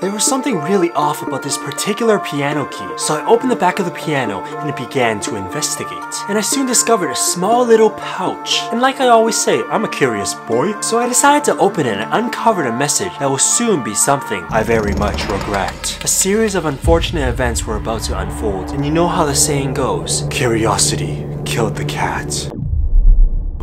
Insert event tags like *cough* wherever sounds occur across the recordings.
There was something really off about this particular piano key, so I opened the back of the piano and began to investigate. And I soon discovered a small little pouch. And like I always say, I'm a curious boy, so I decided to open it and uncovered a message that will soon be something I very much regret. A series of unfortunate events were about to unfold, and you know how the saying goes curiosity killed the cat.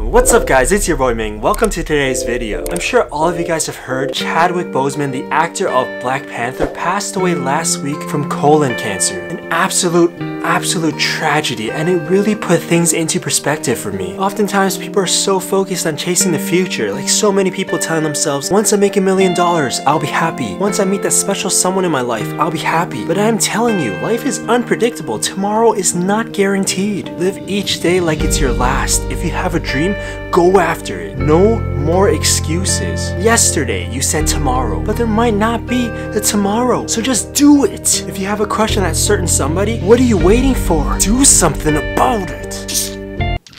What's up guys, it's your boy Ming. Welcome to today's video. I'm sure all of you guys have heard Chadwick Boseman, the actor of Black Panther, passed away last week from colon cancer. An absolute, absolute tragedy and it really put things into perspective for me. Oftentimes people are so focused on chasing the future, like so many people telling themselves, once I make a million dollars, I'll be happy. Once I meet that special someone in my life, I'll be happy. But I'm telling you, life is unpredictable. Tomorrow is not guaranteed. Live each day like it's your last. If you have a dream, Go after it. No more excuses. Yesterday, you said tomorrow, but there might not be the tomorrow. So just do it. If you have a crush on that certain somebody, what are you waiting for? Do something about it. Just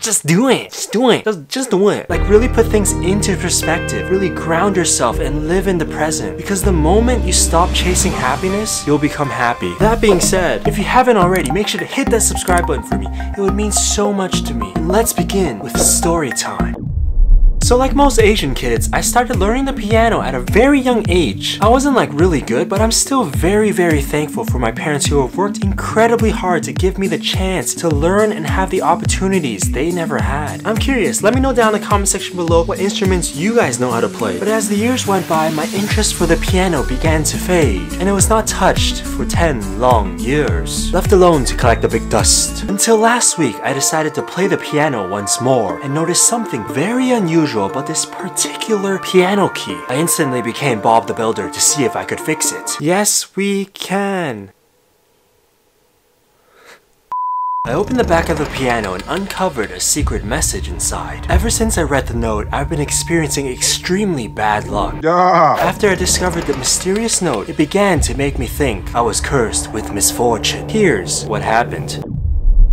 just do it. Just do it. Just, just do it. Like really put things into perspective. Really ground yourself and live in the present. Because the moment you stop chasing happiness, you'll become happy. That being said, if you haven't already, make sure to hit that subscribe button for me. It would mean so much to me. Let's begin with story time. So like most Asian kids, I started learning the piano at a very young age. I wasn't like really good, but I'm still very very thankful for my parents who have worked incredibly hard to give me the chance to learn and have the opportunities they never had. I'm curious, let me know down in the comment section below what instruments you guys know how to play. But as the years went by, my interest for the piano began to fade, and it was not touched for 10 long years. Left alone to collect the big dust. Until last week, I decided to play the piano once more and noticed something very unusual unusual about this particular piano key. I instantly became Bob the Builder to see if I could fix it. Yes, we can. I opened the back of the piano and uncovered a secret message inside. Ever since I read the note, I've been experiencing extremely bad luck. Yeah. After I discovered the mysterious note, it began to make me think I was cursed with misfortune. Here's what happened.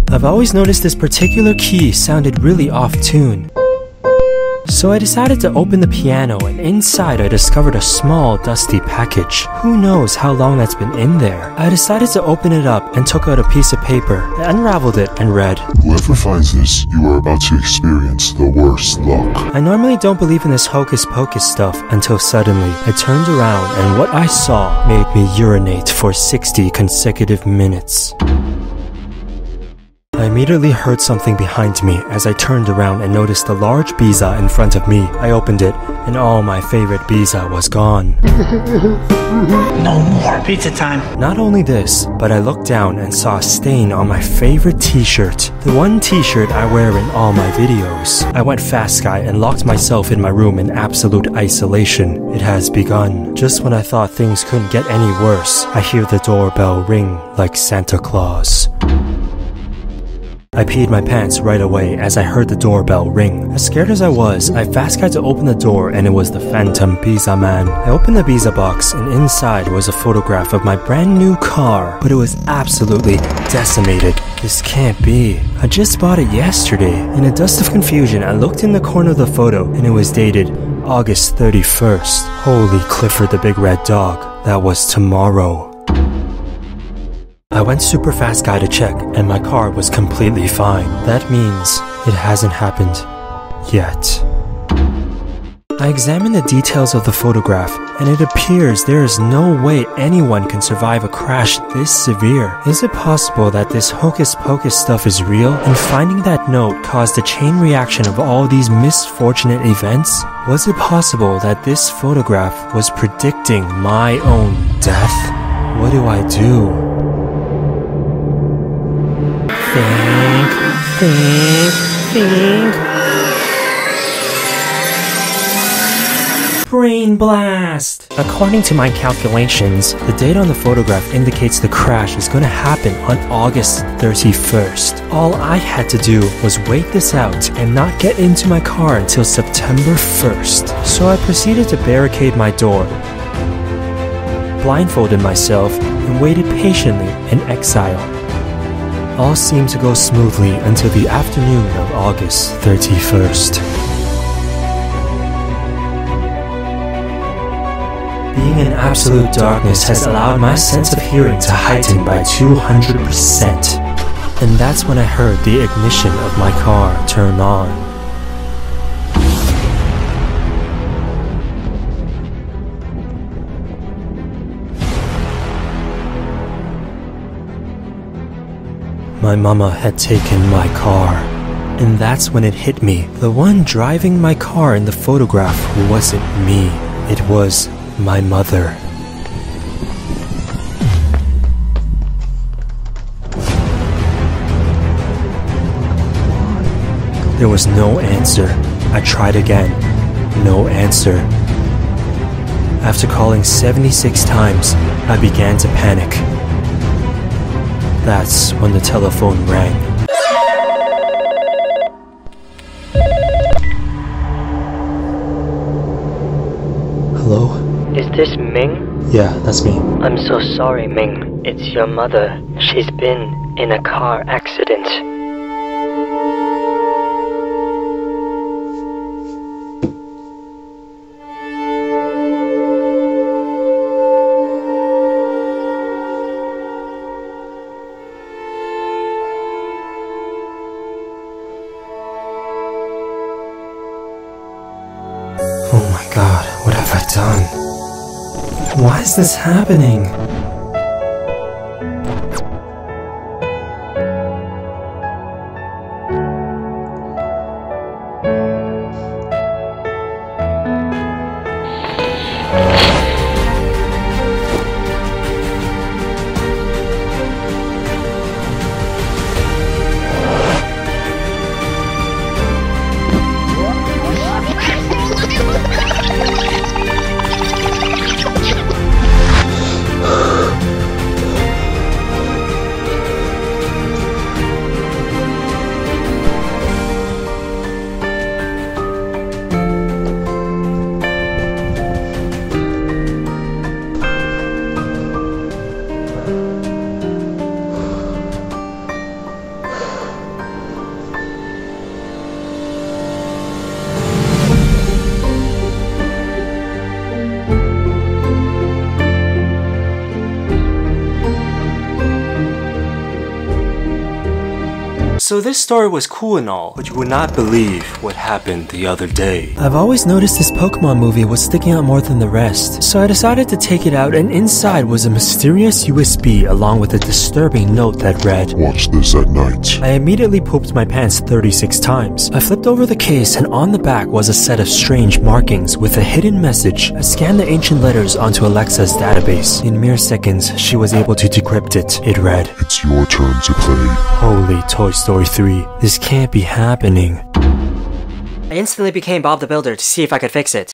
I've always noticed this particular key sounded really off tune. So I decided to open the piano and inside I discovered a small dusty package. Who knows how long that's been in there? I decided to open it up and took out a piece of paper. I unraveled it and read, Whoever finds this, you are about to experience the worst luck. I normally don't believe in this hocus pocus stuff until suddenly I turned around and what I saw made me urinate for 60 consecutive minutes. I immediately heard something behind me as I turned around and noticed a large pizza in front of me. I opened it, and all my favorite pizza was gone. *laughs* no more pizza time. Not only this, but I looked down and saw a stain on my favorite t-shirt. The one t-shirt I wear in all my videos. I went fast guy and locked myself in my room in absolute isolation. It has begun. Just when I thought things couldn't get any worse, I hear the doorbell ring like Santa Claus. I peed my pants right away as I heard the doorbell ring. As scared as I was, I fast got to open the door and it was the phantom pizza man. I opened the pizza box and inside was a photograph of my brand new car, but it was absolutely decimated. This can't be. I just bought it yesterday. In a dust of confusion, I looked in the corner of the photo and it was dated August 31st. Holy Clifford the Big Red Dog. That was tomorrow. I went super fast guy to check and my car was completely fine. That means it hasn't happened yet. I examined the details of the photograph and it appears there is no way anyone can survive a crash this severe. Is it possible that this hocus pocus stuff is real and finding that note caused a chain reaction of all these misfortunate events? Was it possible that this photograph was predicting my own death? What do I do? Think, think, think. Brain blast! According to my calculations, the date on the photograph indicates the crash is going to happen on August 31st. All I had to do was wait this out and not get into my car until September 1st. So I proceeded to barricade my door, blindfolded myself, and waited patiently in exile. All seemed to go smoothly until the afternoon of August 31st. Being in absolute darkness has allowed my sense of hearing to heighten by 200%. And that's when I heard the ignition of my car turn on. My mama had taken my car. And that's when it hit me. The one driving my car in the photograph wasn't me. It was my mother. There was no answer. I tried again. No answer. After calling 76 times, I began to panic. That's when the telephone rang. Hello? Is this Ming? Yeah, that's me. I'm so sorry, Ming. It's your mother. She's been in a car accident. What have I done? Why is this happening? So this story was cool and all, but you would not believe what happened the other day. I've always noticed this Pokemon movie was sticking out more than the rest, so I decided to take it out and inside was a mysterious USB along with a disturbing note that read, Watch this at night. I immediately pooped my pants 36 times. I flipped over the case and on the back was a set of strange markings with a hidden message. I scanned the ancient letters onto Alexa's database. In mere seconds, she was able to decrypt it. It read, It's your turn to play. Holy Toy Story 3, this can't be happening. I instantly became Bob the Builder to see if I could fix it.